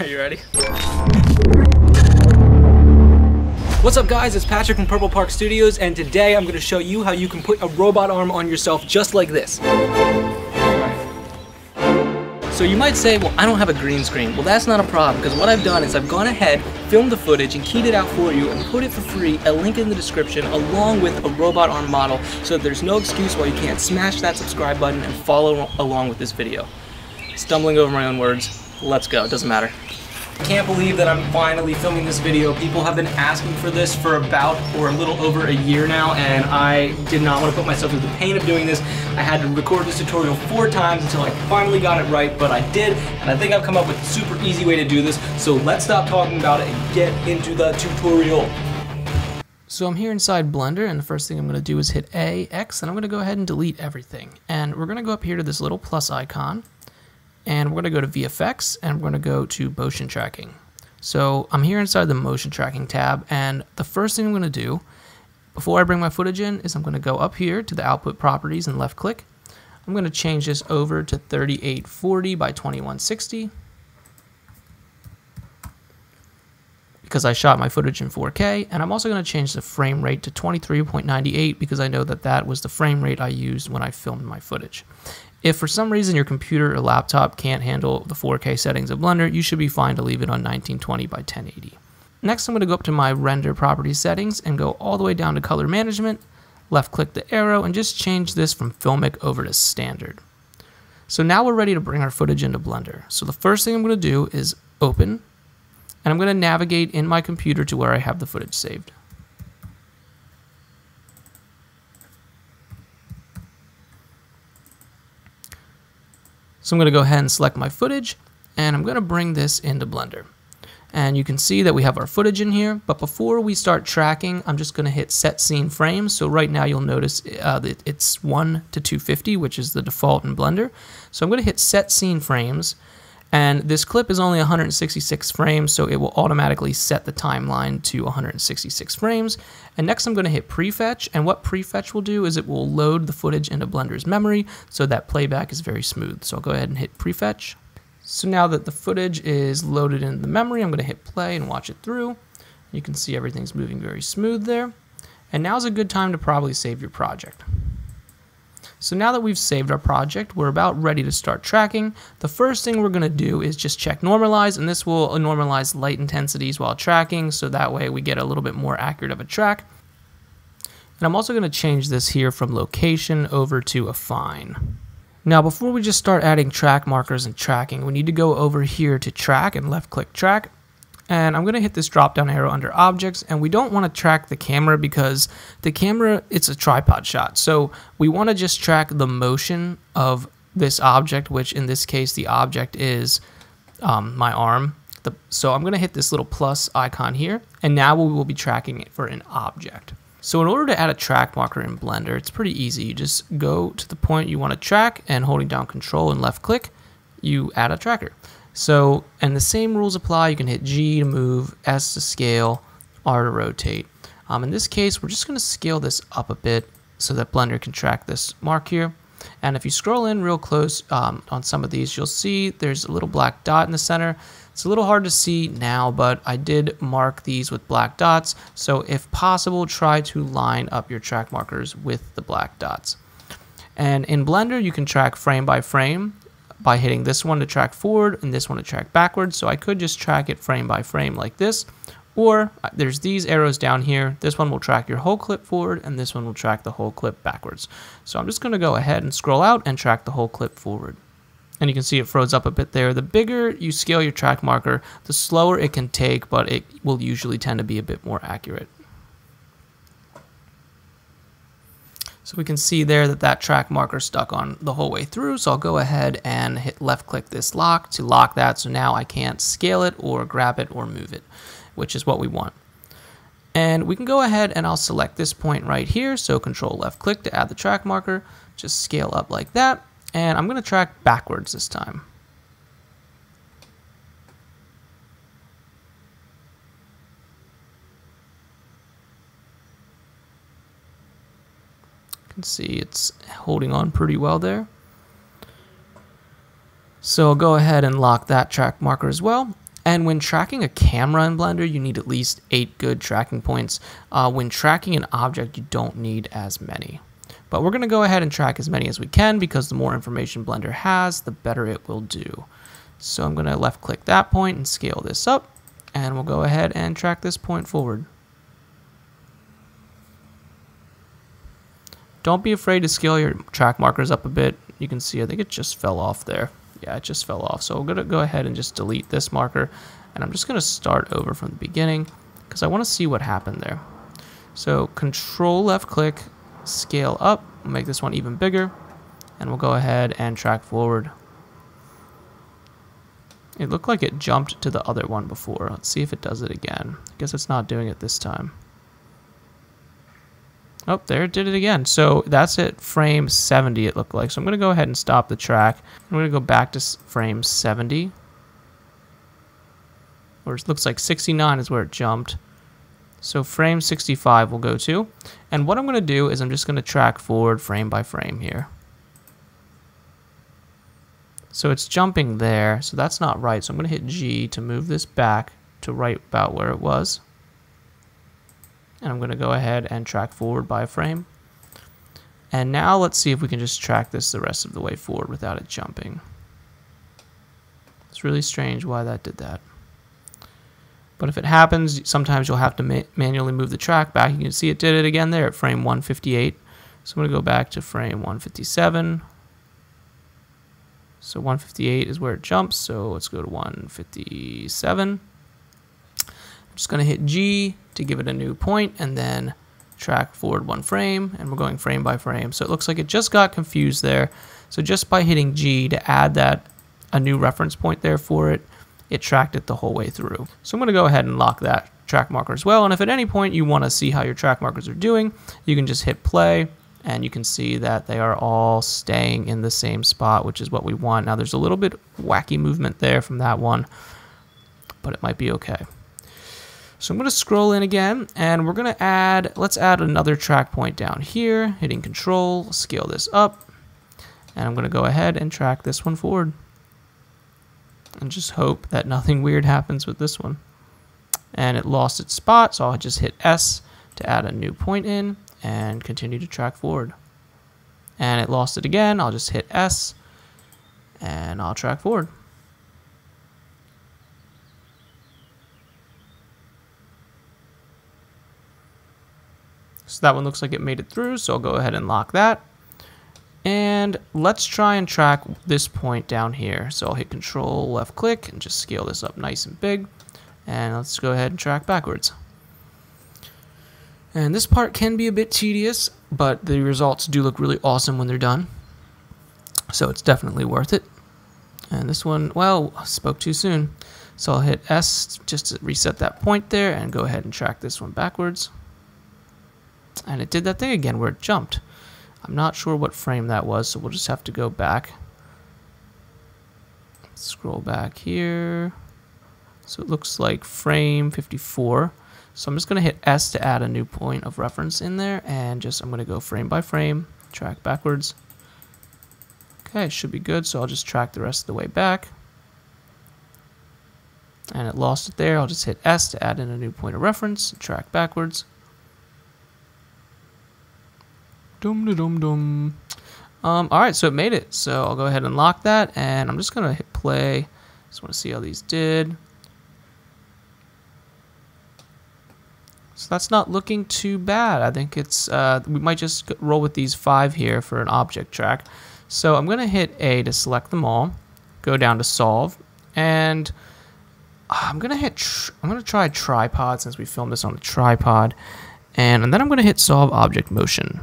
Are you ready? What's up guys, it's Patrick from Purple Park Studios and today I'm going to show you how you can put a robot arm on yourself just like this. So you might say, well I don't have a green screen. Well that's not a problem because what I've done is I've gone ahead, filmed the footage and keyed it out for you and put it for free, a link in the description along with a robot arm model so that there's no excuse why you can't smash that subscribe button and follow along with this video. Stumbling over my own words, let's go, it doesn't matter. Can't believe that I'm finally filming this video. People have been asking for this for about or a little over a year now and I did not want to put myself through the pain of doing this. I had to record this tutorial four times until I finally got it right, but I did and I think I've come up with a super easy way to do this. So let's stop talking about it and get into the tutorial. So I'm here inside Blender and the first thing I'm going to do is hit A, X, and I'm going to go ahead and delete everything. And we're going to go up here to this little plus icon and we're going to go to VFX and we're going to go to motion tracking. So I'm here inside the motion tracking tab and the first thing I'm going to do before I bring my footage in is I'm going to go up here to the output properties and left click. I'm going to change this over to 3840 by 2160 because I shot my footage in 4K and I'm also going to change the frame rate to 23.98 because I know that that was the frame rate I used when I filmed my footage. If for some reason your computer or laptop can't handle the 4K settings of Blender, you should be fine to leave it on 1920 by 1080. Next, I'm going to go up to my render property settings and go all the way down to color management, left click the arrow, and just change this from filmic over to standard. So now we're ready to bring our footage into Blender. So the first thing I'm going to do is open, and I'm going to navigate in my computer to where I have the footage saved. So I'm going to go ahead and select my footage and I'm going to bring this into Blender. And you can see that we have our footage in here, but before we start tracking, I'm just going to hit set scene frames. So right now you'll notice uh, that it's 1 to 250, which is the default in Blender. So I'm going to hit set scene frames and this clip is only 166 frames, so it will automatically set the timeline to 166 frames. And next I'm going to hit prefetch, and what prefetch will do is it will load the footage into Blender's memory, so that playback is very smooth. So I'll go ahead and hit prefetch. So now that the footage is loaded into the memory, I'm going to hit play and watch it through. You can see everything's moving very smooth there. And now's a good time to probably save your project. So now that we've saved our project, we're about ready to start tracking. The first thing we're going to do is just check normalize, and this will normalize light intensities while tracking, so that way we get a little bit more accurate of a track. And I'm also going to change this here from location over to affine. Now before we just start adding track markers and tracking, we need to go over here to track and left click track and I'm going to hit this drop down arrow under objects and we don't want to track the camera because the camera it's a tripod shot. So we want to just track the motion of this object which in this case the object is um, my arm. The, so I'm going to hit this little plus icon here and now we will be tracking it for an object. So in order to add a track marker in Blender it's pretty easy. You just go to the point you want to track and holding down control and left click you add a tracker so, and the same rules apply. You can hit G to move, S to scale, R to rotate. Um, in this case, we're just going to scale this up a bit so that Blender can track this mark here. And if you scroll in real close um, on some of these, you'll see there's a little black dot in the center. It's a little hard to see now, but I did mark these with black dots. So if possible, try to line up your track markers with the black dots. And in Blender, you can track frame by frame by hitting this one to track forward and this one to track backwards. So I could just track it frame by frame like this. Or uh, there's these arrows down here. This one will track your whole clip forward and this one will track the whole clip backwards. So I'm just going to go ahead and scroll out and track the whole clip forward. And you can see it froze up a bit there. The bigger you scale your track marker, the slower it can take, but it will usually tend to be a bit more accurate. So we can see there that that track marker stuck on the whole way through. So I'll go ahead and hit left click this lock to lock that. So now I can't scale it or grab it or move it, which is what we want. And we can go ahead and I'll select this point right here. So control left click to add the track marker, just scale up like that. And I'm gonna track backwards this time. Can see it's holding on pretty well there. So I'll go ahead and lock that track marker as well. And when tracking a camera in Blender, you need at least eight good tracking points. Uh, when tracking an object, you don't need as many. But we're going to go ahead and track as many as we can because the more information Blender has, the better it will do. So I'm going to left click that point and scale this up. And we'll go ahead and track this point forward. Don't be afraid to scale your track markers up a bit. You can see, I think it just fell off there. Yeah, it just fell off. So I'm going to go ahead and just delete this marker. And I'm just going to start over from the beginning because I want to see what happened there. So control left click, scale up, make this one even bigger. And we'll go ahead and track forward. It looked like it jumped to the other one before. Let's see if it does it again. I guess it's not doing it this time. Oh, there it did it again. So that's at frame 70, it looked like. So I'm going to go ahead and stop the track. I'm going to go back to frame 70. Or it looks like 69 is where it jumped. So frame 65 will go to. And what I'm going to do is I'm just going to track forward frame by frame here. So it's jumping there, so that's not right. So I'm going to hit G to move this back to right about where it was. And I'm going to go ahead and track forward by a frame. And now let's see if we can just track this the rest of the way forward without it jumping. It's really strange why that did that. But if it happens, sometimes you'll have to ma manually move the track back. You can see it did it again there at frame 158. So I'm going to go back to frame 157. So 158 is where it jumps. So let's go to 157 just going to hit G to give it a new point and then track forward one frame and we're going frame by frame. So it looks like it just got confused there. So just by hitting G to add that a new reference point there for it, it tracked it the whole way through. So I'm going to go ahead and lock that track marker as well. And if at any point you want to see how your track markers are doing, you can just hit play and you can see that they are all staying in the same spot, which is what we want. Now there's a little bit wacky movement there from that one, but it might be okay. So I'm going to scroll in again and we're going to add, let's add another track point down here, hitting control, scale this up, and I'm going to go ahead and track this one forward. And just hope that nothing weird happens with this one. And it lost its spot, so I'll just hit S to add a new point in and continue to track forward. And it lost it again, I'll just hit S and I'll track forward. So that one looks like it made it through, so I'll go ahead and lock that. And let's try and track this point down here. So I'll hit control left click and just scale this up nice and big. And let's go ahead and track backwards. And this part can be a bit tedious, but the results do look really awesome when they're done. So it's definitely worth it. And this one, well, spoke too soon. So I'll hit S just to reset that point there and go ahead and track this one backwards. And it did that thing again where it jumped. I'm not sure what frame that was, so we'll just have to go back. Scroll back here. So it looks like frame 54. So I'm just going to hit S to add a new point of reference in there. And just, I'm going to go frame by frame, track backwards. Okay, should be good. So I'll just track the rest of the way back. And it lost it there. I'll just hit S to add in a new point of reference, track backwards. Dum dum dum. Um, all right, so it made it. So I'll go ahead and lock that, and I'm just gonna hit play. Just want to see how these did. So that's not looking too bad. I think it's uh, we might just roll with these five here for an object track. So I'm gonna hit A to select them all. Go down to solve, and I'm gonna hit. I'm gonna try tripod since we filmed this on a tripod, and, and then I'm gonna hit solve object motion.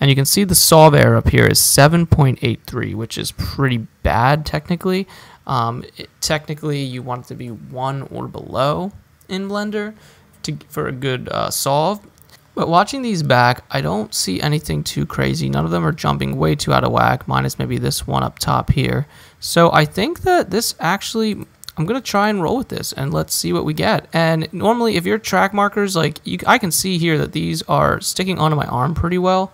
And you can see the solve error up here is 7.83, which is pretty bad technically. Um, it, technically, you want it to be 1 or below in Blender to, for a good uh, solve. But watching these back, I don't see anything too crazy. None of them are jumping way too out of whack, minus maybe this one up top here. So I think that this actually I'm gonna try and roll with this and let's see what we get. And normally if your track markers, like you, I can see here that these are sticking onto my arm pretty well.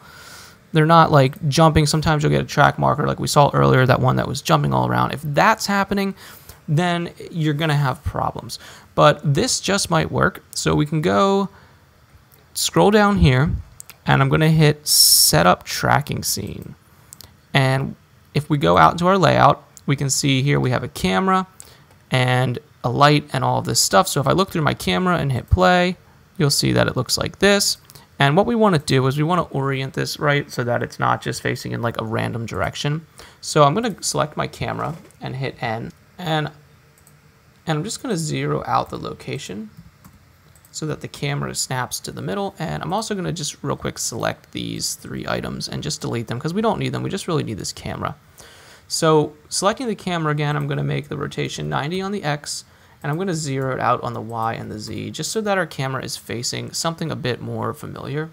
They're not like jumping. Sometimes you'll get a track marker like we saw earlier, that one that was jumping all around. If that's happening, then you're going to have problems. But this just might work. So we can go scroll down here and I'm going to hit setup tracking scene. And if we go out into our layout, we can see here we have a camera and a light and all of this stuff. So if I look through my camera and hit play, you'll see that it looks like this. And what we want to do is we want to orient this right so that it's not just facing in like a random direction. So I'm going to select my camera and hit N and and I'm just going to zero out the location so that the camera snaps to the middle. And I'm also going to just real quick select these three items and just delete them because we don't need them. We just really need this camera. So selecting the camera again, I'm going to make the rotation 90 on the X and I'm going to zero it out on the Y and the Z just so that our camera is facing something a bit more familiar.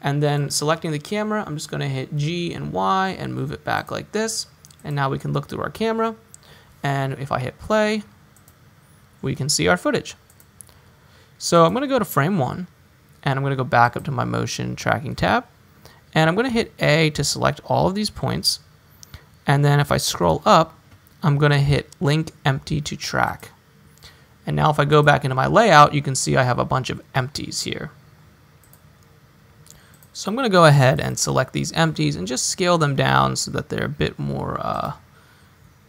And then selecting the camera, I'm just going to hit G and Y and move it back like this. And now we can look through our camera. And if I hit play, we can see our footage. So I'm going to go to frame one and I'm going to go back up to my motion tracking tab. And I'm going to hit A to select all of these points. And then if I scroll up, I'm going to hit link empty to track. And now if I go back into my layout, you can see I have a bunch of empties here. So I'm going to go ahead and select these empties and just scale them down so that they're a bit more uh,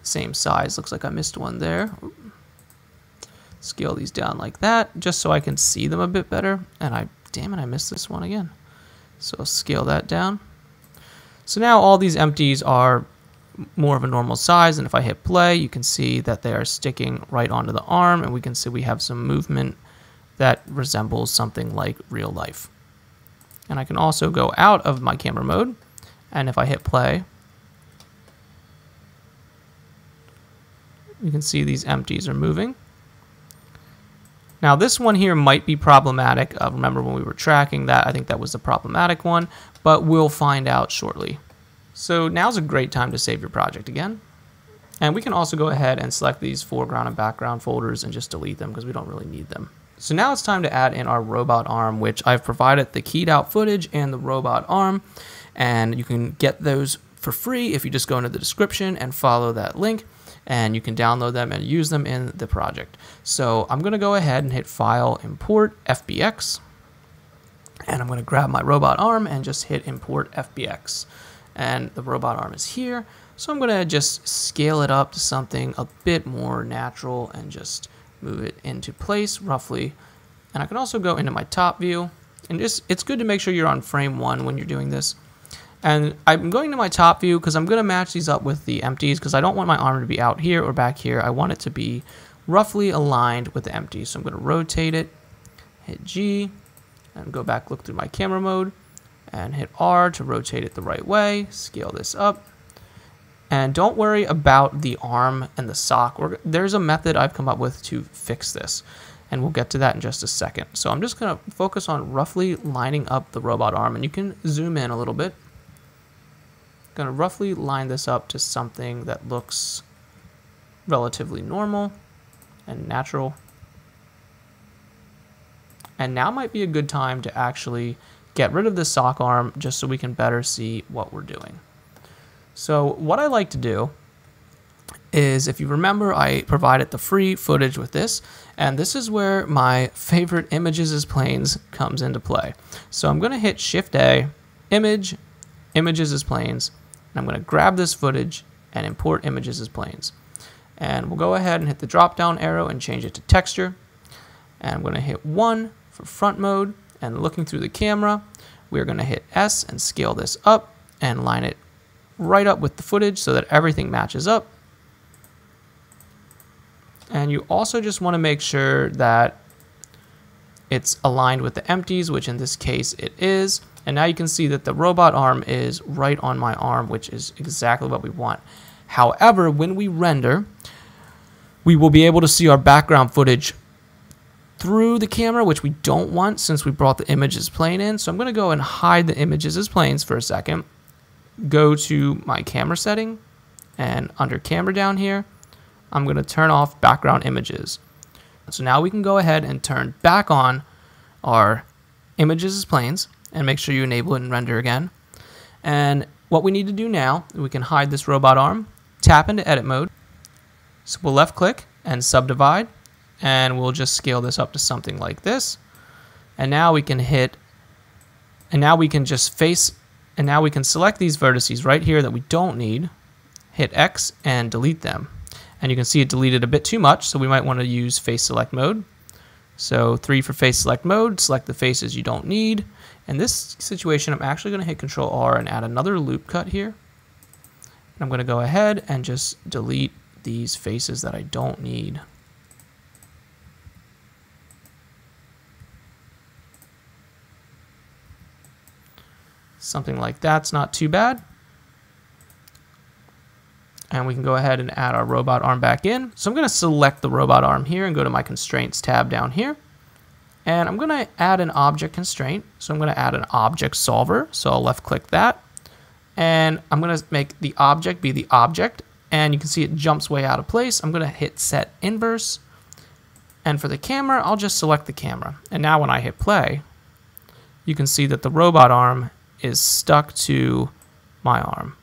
same size. Looks like I missed one there. Scale these down like that, just so I can see them a bit better. And I, damn it, I missed this one again. So I'll scale that down. So now all these empties are more of a normal size, and if I hit play, you can see that they are sticking right onto the arm, and we can see we have some movement that resembles something like real life. And I can also go out of my camera mode, and if I hit play, you can see these empties are moving. Now this one here might be problematic. Uh, remember when we were tracking that, I think that was the problematic one, but we'll find out shortly. So now's a great time to save your project again. And we can also go ahead and select these foreground and background folders and just delete them because we don't really need them. So now it's time to add in our robot arm, which I've provided the keyed out footage and the robot arm. And you can get those for free if you just go into the description and follow that link and you can download them and use them in the project. So I'm going to go ahead and hit File, Import, FBX, and I'm going to grab my robot arm and just hit Import FBX. And the robot arm is here, so I'm going to just scale it up to something a bit more natural and just move it into place roughly. And I can also go into my top view, and just it's good to make sure you're on frame one when you're doing this. And I'm going to my top view because I'm going to match these up with the empties because I don't want my arm to be out here or back here. I want it to be roughly aligned with the empties. So I'm going to rotate it, hit G, and go back, look through my camera mode, and hit R to rotate it the right way. Scale this up. And don't worry about the arm and the sock. We're, there's a method I've come up with to fix this. And we'll get to that in just a second. So I'm just going to focus on roughly lining up the robot arm. And you can zoom in a little bit going to roughly line this up to something that looks relatively normal and natural. And now might be a good time to actually get rid of the sock arm just so we can better see what we're doing. So what I like to do is if you remember I provided the free footage with this and this is where my favorite images as planes comes into play. So I'm going to hit shift A, image, images as planes and I'm going to grab this footage and import images as planes. And we'll go ahead and hit the drop down arrow and change it to texture. And I'm going to hit 1 for front mode. And looking through the camera, we're going to hit S and scale this up and line it right up with the footage so that everything matches up. And you also just want to make sure that it's aligned with the empties, which in this case it is. And now you can see that the robot arm is right on my arm, which is exactly what we want. However, when we render, we will be able to see our background footage through the camera, which we don't want since we brought the images plane in. So I'm going to go and hide the images as planes for a second. Go to my camera setting, and under camera down here, I'm going to turn off background images. So now we can go ahead and turn back on our images as planes and make sure you enable it and render again. And what we need to do now, we can hide this robot arm, tap into edit mode, So we'll left click and subdivide and we'll just scale this up to something like this. And now we can hit, and now we can just face, and now we can select these vertices right here that we don't need, hit X and delete them. And you can see it deleted a bit too much, so we might want to use face select mode. So three for face select mode, select the faces you don't need. In this situation, I'm actually going to hit Control R and add another loop cut here. And I'm going to go ahead and just delete these faces that I don't need. Something like that's not too bad. And we can go ahead and add our robot arm back in. So I'm going to select the robot arm here and go to my constraints tab down here. And I'm going to add an object constraint. So I'm going to add an object solver. So I'll left click that. And I'm going to make the object be the object. And you can see it jumps way out of place. I'm going to hit set inverse. And for the camera, I'll just select the camera. And now when I hit play, you can see that the robot arm is stuck to my arm.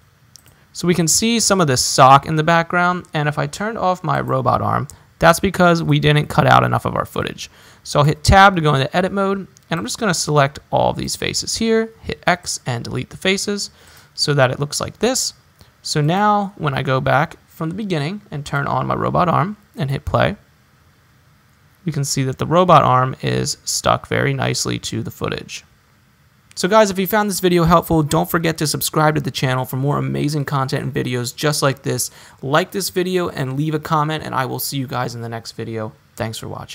So we can see some of this sock in the background, and if I turned off my robot arm, that's because we didn't cut out enough of our footage. So I'll hit tab to go into edit mode, and I'm just going to select all of these faces here, hit X and delete the faces so that it looks like this. So now when I go back from the beginning and turn on my robot arm and hit play, you can see that the robot arm is stuck very nicely to the footage. So guys, if you found this video helpful, don't forget to subscribe to the channel for more amazing content and videos just like this. Like this video and leave a comment, and I will see you guys in the next video. Thanks for watching.